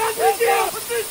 大不去，